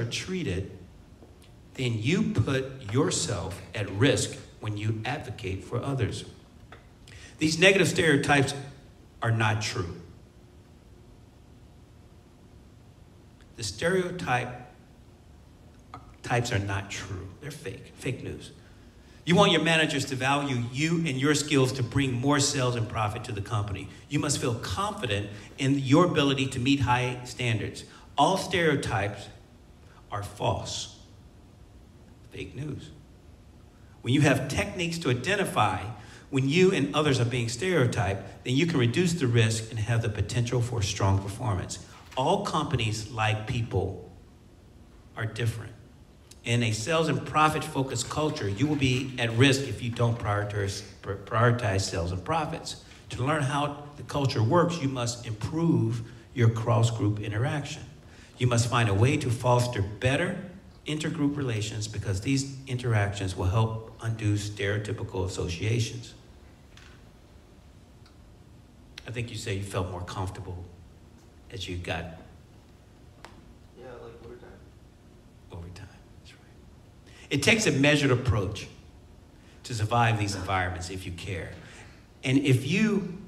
are treated, then you put yourself at risk when you advocate for others. These negative stereotypes are not true. The stereotype types are not true. They're fake, fake news. You want your managers to value you and your skills to bring more sales and profit to the company. You must feel confident in your ability to meet high standards. All stereotypes are false. Fake news. When you have techniques to identify when you and others are being stereotyped, then you can reduce the risk and have the potential for strong performance. All companies, like people, are different. In a sales and profit focused culture, you will be at risk if you don't prioritize, sales and profits. To learn how the culture works, you must improve your cross group interaction. You must find a way to foster better intergroup relations because these interactions will help undo stereotypical associations. I think you say you felt more comfortable as you got Yeah, like over time. over time. That's right. It takes a measured approach to survive these environments if you care. And if you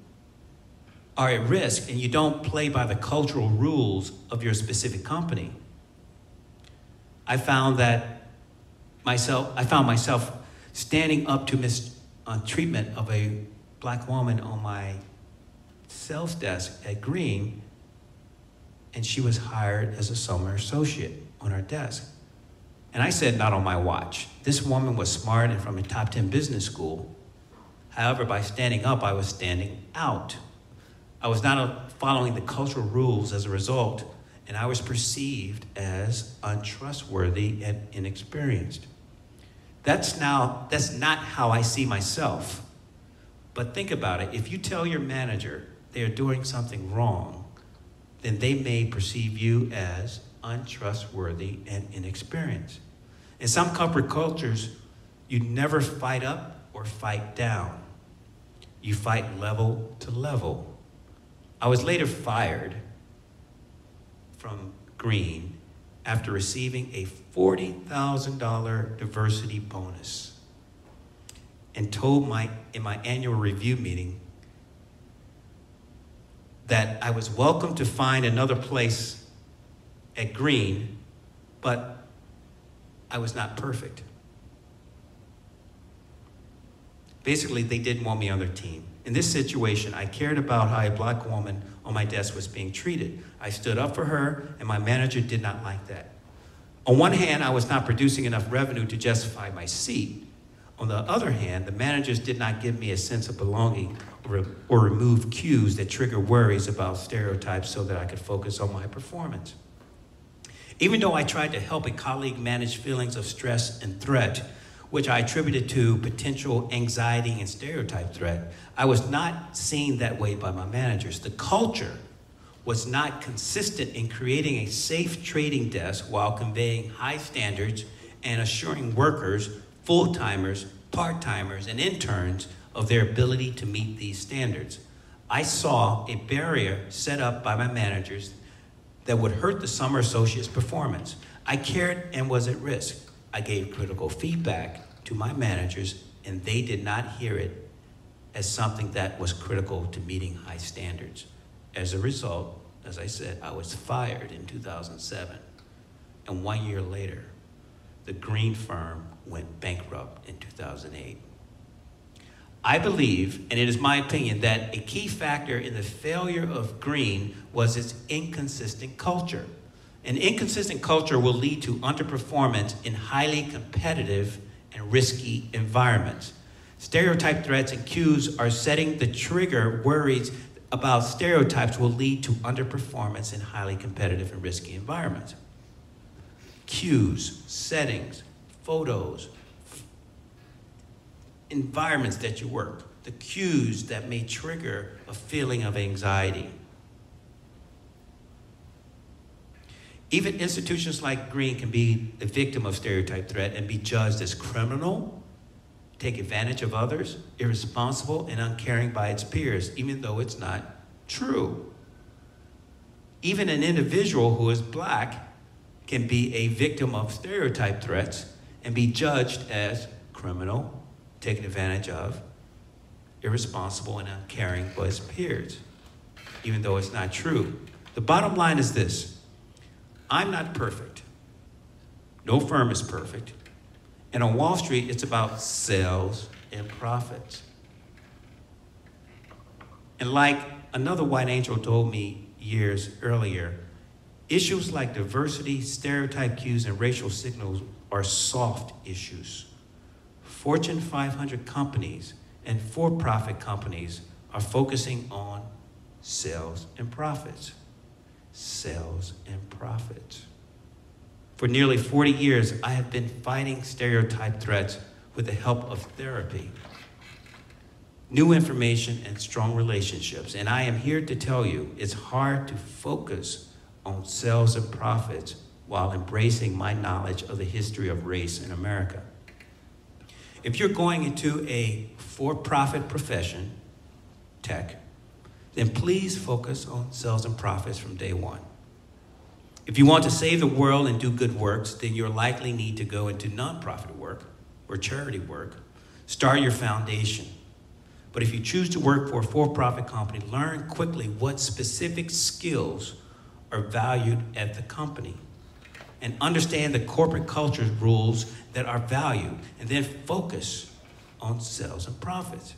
are at risk and you don't play by the cultural rules of your specific company, I found that myself, I found myself standing up to mistreatment uh, of a black woman on my sales desk at Green, and she was hired as a summer associate on our desk. And I said, not on my watch. This woman was smart and from a top 10 business school. However, by standing up, I was standing out. I was not following the cultural rules as a result, and I was perceived as untrustworthy and inexperienced. That's now that's not how I see myself. But think about it. If you tell your manager they are doing something wrong, then they may perceive you as untrustworthy and inexperienced. In some corporate cultures, you never fight up or fight down. You fight level to level. I was later fired from Green after receiving a $40,000 diversity bonus and told my in my annual review meeting that I was welcome to find another place at Green, but I was not perfect. Basically, they didn't want me on their team. In this situation, I cared about how a black woman on my desk was being treated. I stood up for her, and my manager did not like that. On one hand, I was not producing enough revenue to justify my seat. On the other hand, the managers did not give me a sense of belonging or, or remove cues that trigger worries about stereotypes so that I could focus on my performance. Even though I tried to help a colleague manage feelings of stress and threat, which I attributed to potential anxiety and stereotype threat, I was not seen that way by my managers. The culture was not consistent in creating a safe trading desk while conveying high standards and assuring workers, full timers, part timers, and interns of their ability to meet these standards. I saw a barrier set up by my managers that would hurt the summer associates' performance. I cared and was at risk. I gave critical feedback to my managers, and they did not hear it as something that was critical to meeting high standards. As a result, as I said, I was fired in 2007. And one year later, the Green firm went bankrupt in 2008. I believe, and it is my opinion, that a key factor in the failure of Green was its inconsistent culture. An inconsistent culture will lead to underperformance in highly competitive and risky environments. Stereotype threats and cues are setting the trigger worries about stereotypes will lead to underperformance in highly competitive and risky environments. Cues, settings, photos, environments that you work, the cues that may trigger a feeling of anxiety. Even institutions like Green can be a victim of stereotype threat and be judged as criminal, take advantage of others, irresponsible, and uncaring by its peers, even though it's not true. Even an individual who is black can be a victim of stereotype threats and be judged as criminal, taken advantage of, irresponsible, and uncaring by its peers, even though it's not true. The bottom line is this I'm not perfect. No firm is perfect. And on Wall Street, it's about sales and profits. And like another white angel told me years earlier, issues like diversity, stereotype cues, and racial signals are soft issues. Fortune 500 companies and for profit companies are focusing on sales and profits. Sales and profits. For nearly 40 years, I have been fighting stereotype threats with the help of therapy, new information, and strong relationships. And I am here to tell you it's hard to focus on sales and profits while embracing my knowledge of the history of race in America. If you're going into a for profit profession, tech, then please focus on sales and profits from day one. If you want to save the world and do good works, then you'll likely need to go into nonprofit work or charity work. Start your foundation. But if you choose to work for a for profit company, learn quickly what specific skills are valued at the company and understand the corporate culture rules that are valued, and then focus on sales and profits.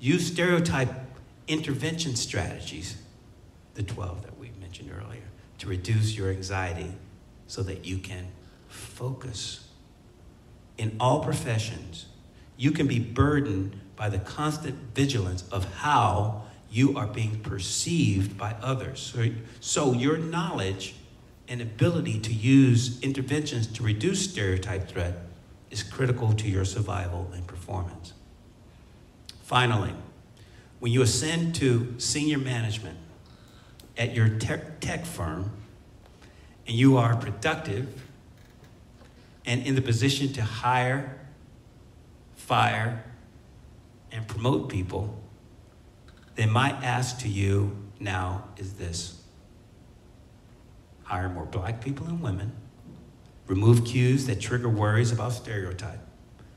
Use stereotype intervention strategies, the 12 that we mentioned earlier, to reduce your anxiety so that you can focus. In all professions, you can be burdened by the constant vigilance of how you are being perceived by others. So, so your knowledge and ability to use interventions to reduce stereotype threat is critical to your survival and performance. Finally, when you ascend to senior management at your tech, firm and you are productive and in the position to hire, fire, and promote people, then my ask to you now is this. Hire more black people and women, remove cues that trigger worries about stereotype,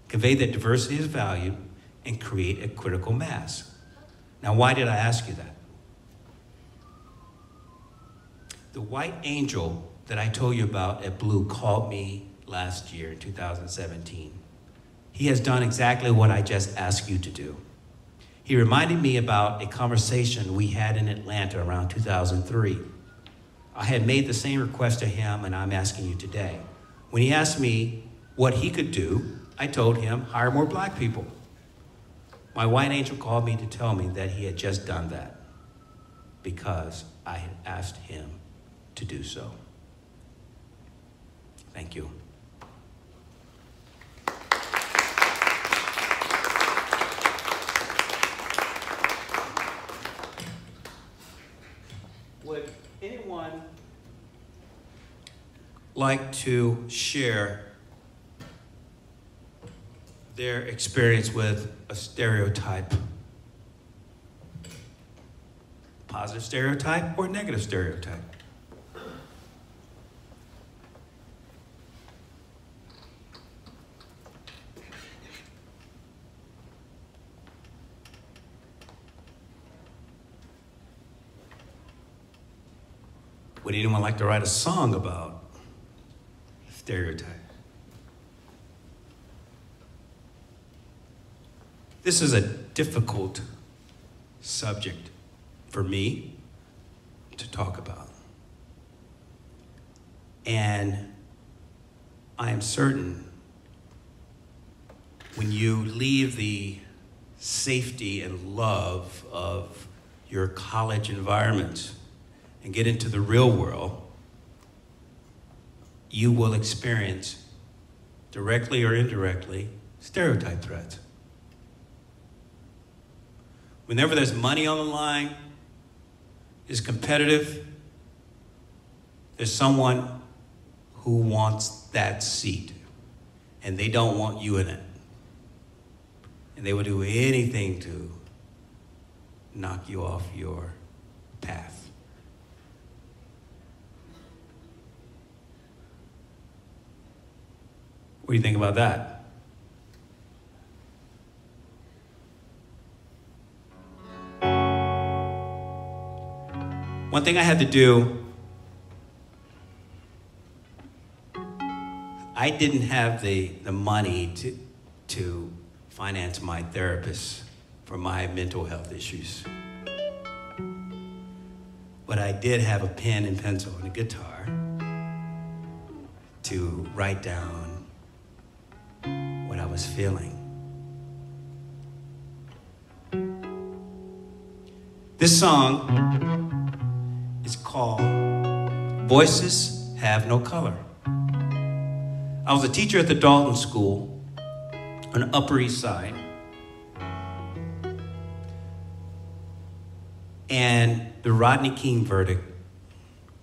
convey that diversity is valued, and create a critical mass. Now, why did I ask you that? The white angel that I told you about at Blue called me last year in 2017. He has done exactly what I just asked you to do. He reminded me about a conversation we had in Atlanta around 2003. I had made the same request to him, and I'm asking you today. When he asked me what he could do, I told him, hire more black people. My white angel called me to tell me that he had just done that because I had asked him to do so. Thank you. Would anyone like to share their experience with a stereotype? Positive stereotype or negative stereotype? Would anyone like to write a song about stereotype? This is a difficult subject for me to talk about. And I am certain when you leave the safety and love of your college environment and get into the real world, you will experience, directly or indirectly, stereotype threats. Whenever there's money on the line, is competitive, there's someone who wants that seat, and they don't want you in it. And they will do anything to knock you off your path. What do you think about that? One thing I had to do, I didn't have the, the money to, to finance my therapist for my mental health issues. But I did have a pen and pencil and a guitar to write down what I was feeling. This song is called Voices Have No Color. I was a teacher at the Dalton School on Upper East Side. And the Rodney King verdict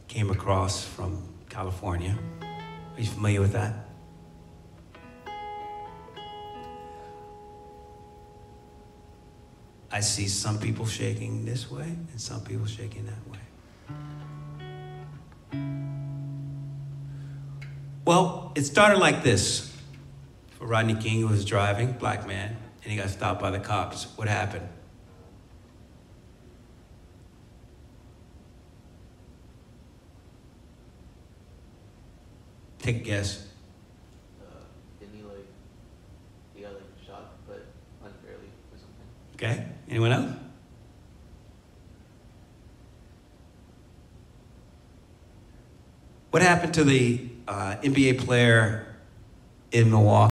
came across from California. Are you familiar with that? I see some people shaking this way and some people shaking that way. Well, it started like this. For Rodney King, who was driving, black man, and he got stopped by the cops. What happened? Take a guess. Uh, didn't he like, he got like shot, but unfairly or something? Okay? Anyone else? What happened to the uh, NBA player in Milwaukee?